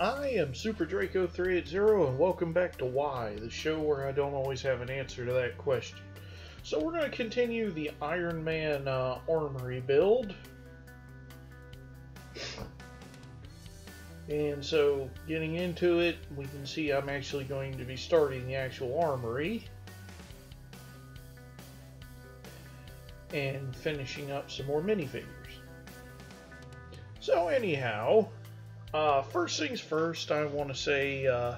I am Super Draco 380 and welcome back to Why, the show where I don't always have an answer to that question. So we're going to continue the Iron Man uh, armory build. And so getting into it, we can see I'm actually going to be starting the actual armory. And finishing up some more minifigures. So anyhow, uh, first things first, I want to say, uh,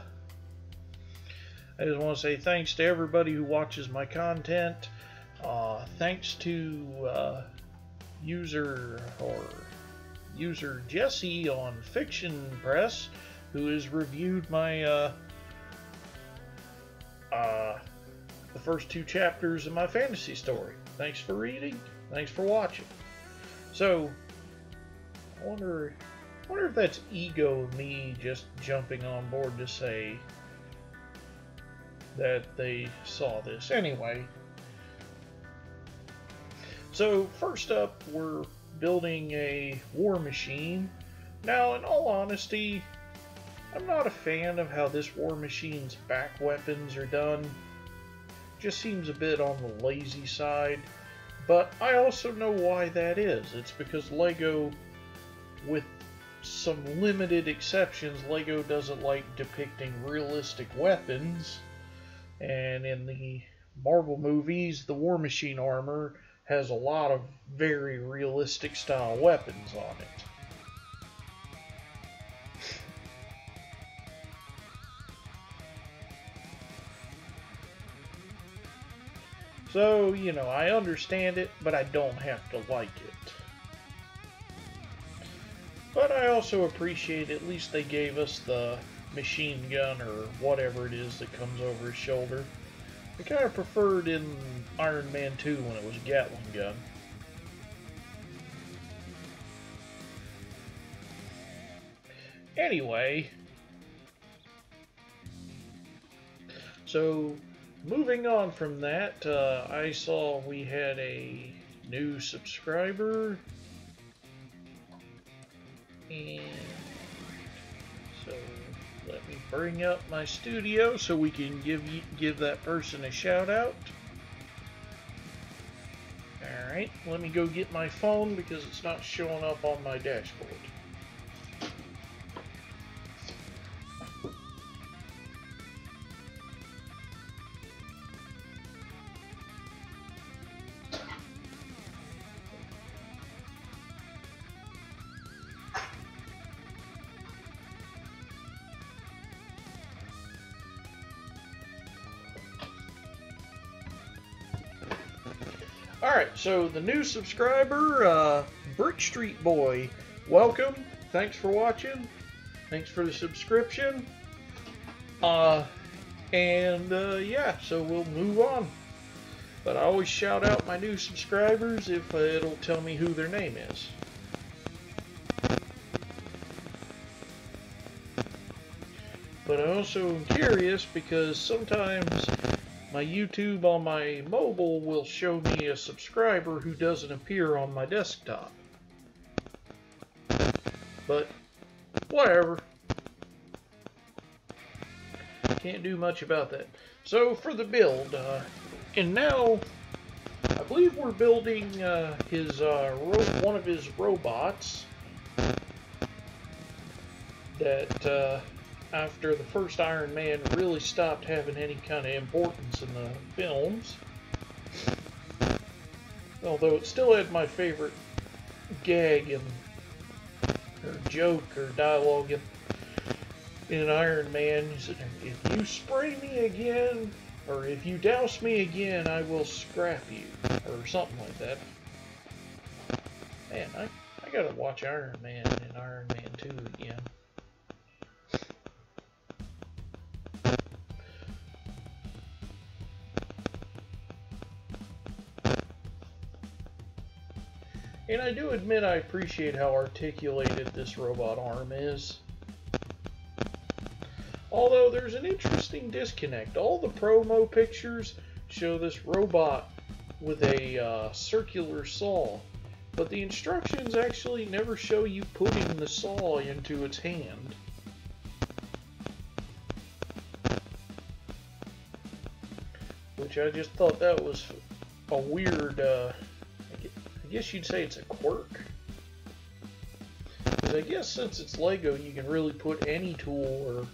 I just want to say thanks to everybody who watches my content. Uh, thanks to uh, user or user Jesse on Fiction Press, who has reviewed my uh, uh, the first two chapters of my fantasy story. Thanks for reading. Thanks for watching. So, I wonder I wonder if that's ego me just jumping on board to say that they saw this. Anyway, so first up, we're building a war machine. Now, in all honesty, I'm not a fan of how this war machine's back weapons are done. Just seems a bit on the lazy side. But I also know why that is. It's because LEGO, with some limited exceptions, LEGO doesn't like depicting realistic weapons. And in the Marvel movies, the War Machine armor has a lot of very realistic style weapons on it. So, you know, I understand it, but I don't have to like it. Also appreciate at least they gave us the machine gun or whatever it is that comes over his shoulder. I kind of preferred in Iron Man 2 when it was a Gatling gun. Anyway, so moving on from that, uh, I saw we had a new subscriber and so let me bring up my studio so we can give give that person a shout out. Alright, let me go get my phone because it's not showing up on my dashboard. Alright, so the new subscriber, uh, Brick Street Boy, welcome. Thanks for watching. Thanks for the subscription. Uh, and uh, yeah, so we'll move on. But I always shout out my new subscribers if uh, it'll tell me who their name is. But I also am curious because sometimes my YouTube on my mobile will show me a subscriber who doesn't appear on my desktop. But, whatever. Can't do much about that. So, for the build, uh, and now, I believe we're building uh, his uh, one of his robots that uh, after the first Iron Man really stopped having any kind of importance in the films. Although it still had my favorite gag and or joke or dialogue in, in Iron Man. If you spray me again, or if you douse me again, I will scrap you, or something like that. Man, I, I gotta watch Iron Man and Iron Man 2 again. And I do admit I appreciate how articulated this robot arm is. Although there's an interesting disconnect. All the promo pictures show this robot with a uh, circular saw, but the instructions actually never show you putting the saw into its hand. Which I just thought that was a weird uh, I guess you'd say it's a quirk. I guess since it's Lego, you can really put any tool or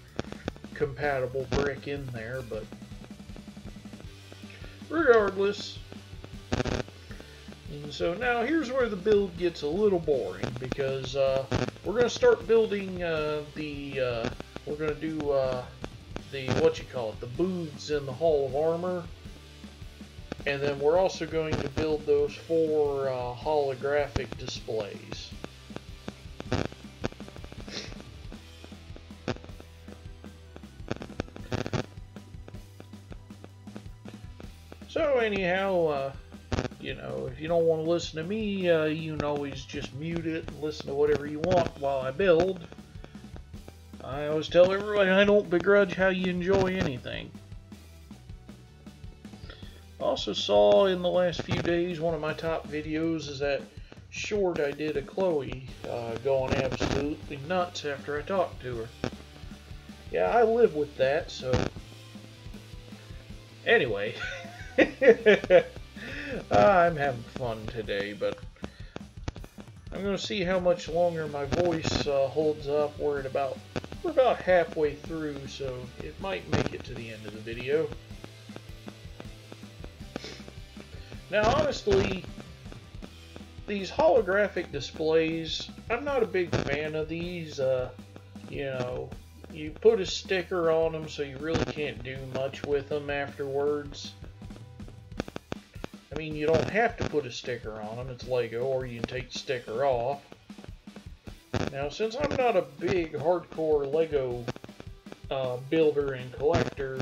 compatible brick in there, but regardless. And so now here's where the build gets a little boring because uh, we're going to start building uh, the, uh, we're going to do uh, the, what you call it, the booths in the Hall of Armor. And then we're also going to build those four uh, holographic displays. So anyhow, uh, you know, if you don't want to listen to me, uh, you can always just mute it and listen to whatever you want while I build. I always tell everybody I don't begrudge how you enjoy anything. Also saw in the last few days one of my top videos is that short I did of Chloe uh, going absolutely nuts after I talked to her. Yeah, I live with that, so... Anyway... I'm having fun today, but I'm going to see how much longer my voice uh, holds up. We're at about we're about halfway through, so it might make it to the end of the video. Now, honestly, these holographic displays, I'm not a big fan of these. Uh, you know, you put a sticker on them, so you really can't do much with them afterwards. I mean, you don't have to put a sticker on them, it's Lego, or you can take the sticker off. Now, since I'm not a big hardcore Lego uh, builder and collector,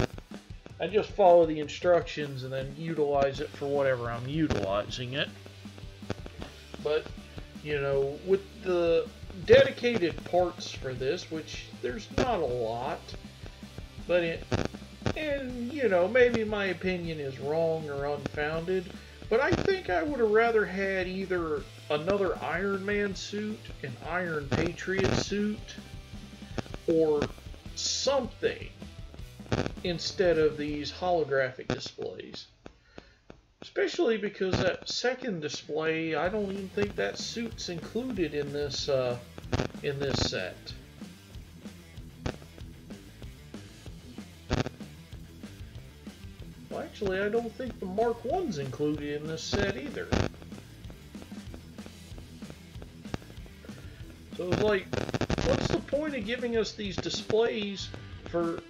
I just follow the instructions and then utilize it for whatever I'm utilizing it. But, you know, with the dedicated parts for this, which there's not a lot, but it, and, you know, maybe my opinion is wrong or unfounded, but I think I would have rather had either another Iron Man suit, an Iron Patriot suit, or something instead of these holographic displays. Especially because that second display, I don't even think that suit's included in this uh, in this set. Well, actually, I don't think the Mark 1's included in this set either. So it's like, what's the point of giving us these displays for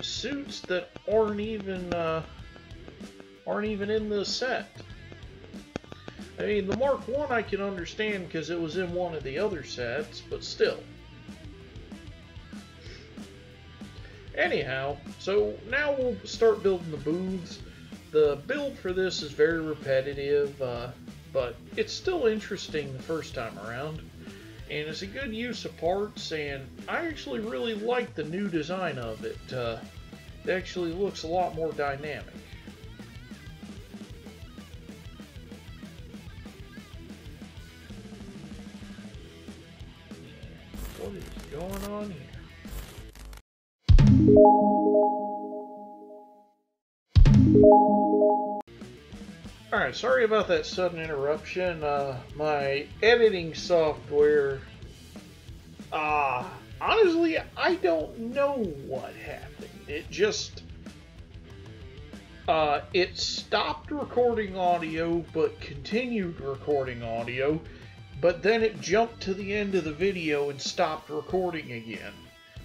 suits that aren't even uh, aren't even in the set? I mean, the Mark 1 I can understand because it was in one of the other sets, but still. Anyhow, so now we'll start building the booths. The build for this is very repetitive, uh, but it's still interesting the first time around. And it's a good use of parts, and I actually really like the new design of it. Uh, it actually looks a lot more dynamic. What is going on here? Alright, sorry about that sudden interruption. Uh, my editing software, uh, honestly, I don't know what happened. It just, uh, it stopped recording audio, but continued recording audio, but then it jumped to the end of the video and stopped recording again.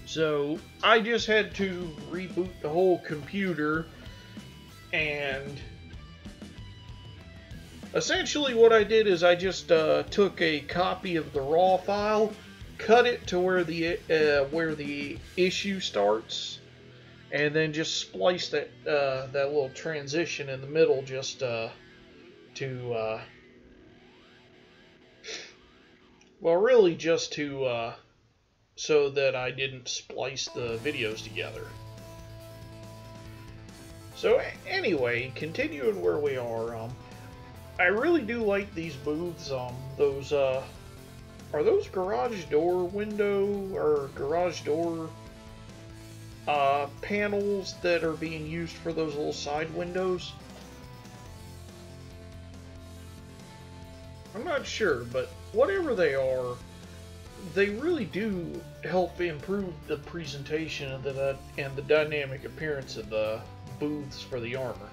So I just had to reboot the whole computer and essentially what I did is I just uh, took a copy of the raw file, cut it to where the uh, where the issue starts, and then just spliced that uh, that little transition in the middle just uh, to uh, well really just to uh, so that I didn't splice the videos together. So anyway, continuing where we are, um, I really do like these booths. Um, those uh, are those garage door window or garage door uh, panels that are being used for those little side windows. I'm not sure, but whatever they are, they really do help improve the presentation of the and the dynamic appearance of the booths for the armor.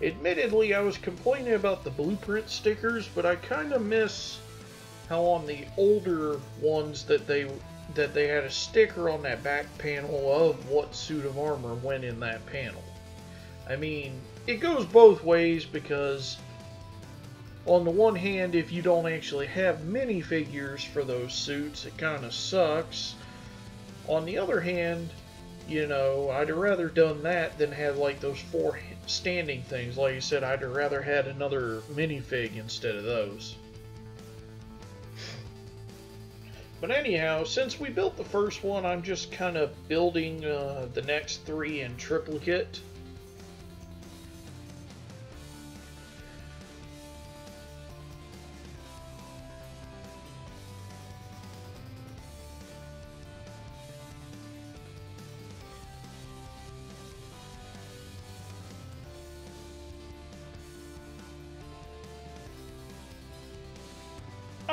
Admittedly, I was complaining about the blueprint stickers, but I kind of miss how on the older ones that they that they had a sticker on that back panel of what suit of armor went in that panel. I mean, it goes both ways because on the one hand, if you don't actually have minifigures for those suits, it kind of sucks. On the other hand, you know, I'd rather done that than have like those four standing things. Like you said, I'd rather had another minifig instead of those. But anyhow, since we built the first one, I'm just kind of building uh, the next three in triplicate.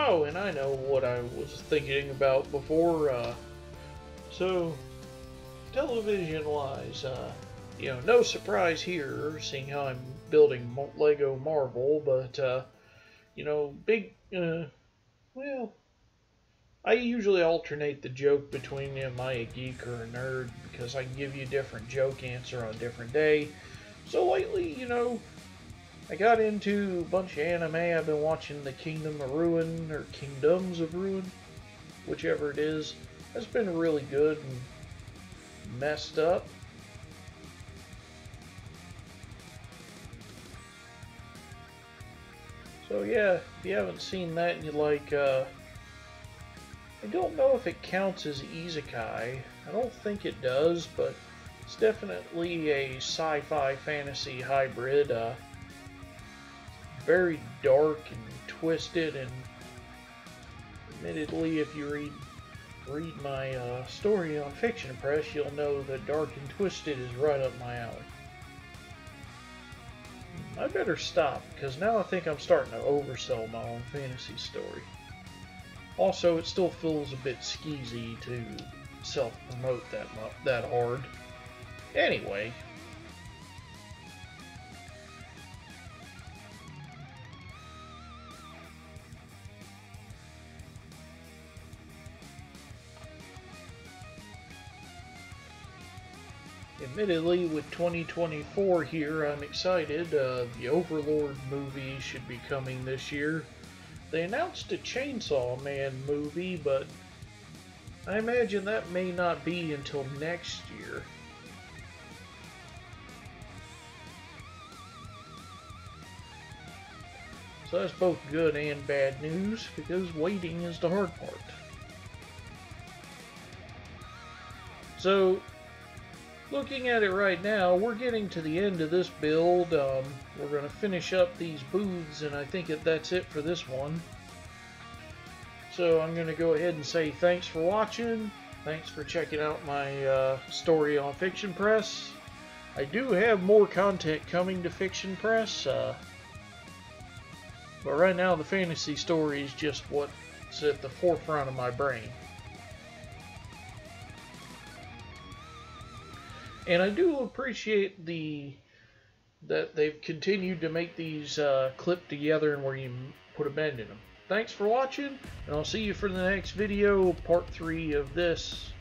Oh, and I know what I was thinking about before. Uh, so, television-wise, uh, you know, no surprise here, seeing how I'm building Lego Marvel, but, uh, you know, big, uh, well, I usually alternate the joke between am I a geek or a nerd because I can give you a different joke answer on a different day. So lately, you know, I got into a bunch of anime. I've been watching the Kingdom of Ruin, or Kingdoms of Ruin, whichever it is. That's been really good and messed up. So yeah, if you haven't seen that and you like, uh, I don't know if it counts as isekai. I don't think it does, but it's definitely a sci-fi fantasy hybrid. Uh, very dark and twisted and admittedly if you read read my uh, story on Fiction Press you'll know that Dark and Twisted is right up my alley. I better stop because now I think I'm starting to oversell my own fantasy story. Also, it still feels a bit skeezy to self-promote that that hard. Anyway, admittedly, with 2024 here, I'm excited. Uh, the Overlord movie should be coming this year. They announced a Chainsaw Man movie, but I imagine that may not be until next year. So that's both good and bad news, because waiting is the hard part. So, looking at it right now, we're getting to the end of this build. Um, we're going to finish up these booths, and I think that that's it for this one. So I'm going to go ahead and say thanks for watching. Thanks for checking out my uh, story on Fiction Press. I do have more content coming to Fiction Press, uh, but right now the fantasy story is just what's at the forefront of my brain. And I do appreciate the that they've continued to make these uh, clip together and where you put a bend in them. Thanks for watching, and I'll see you for the next video, part 3 of this.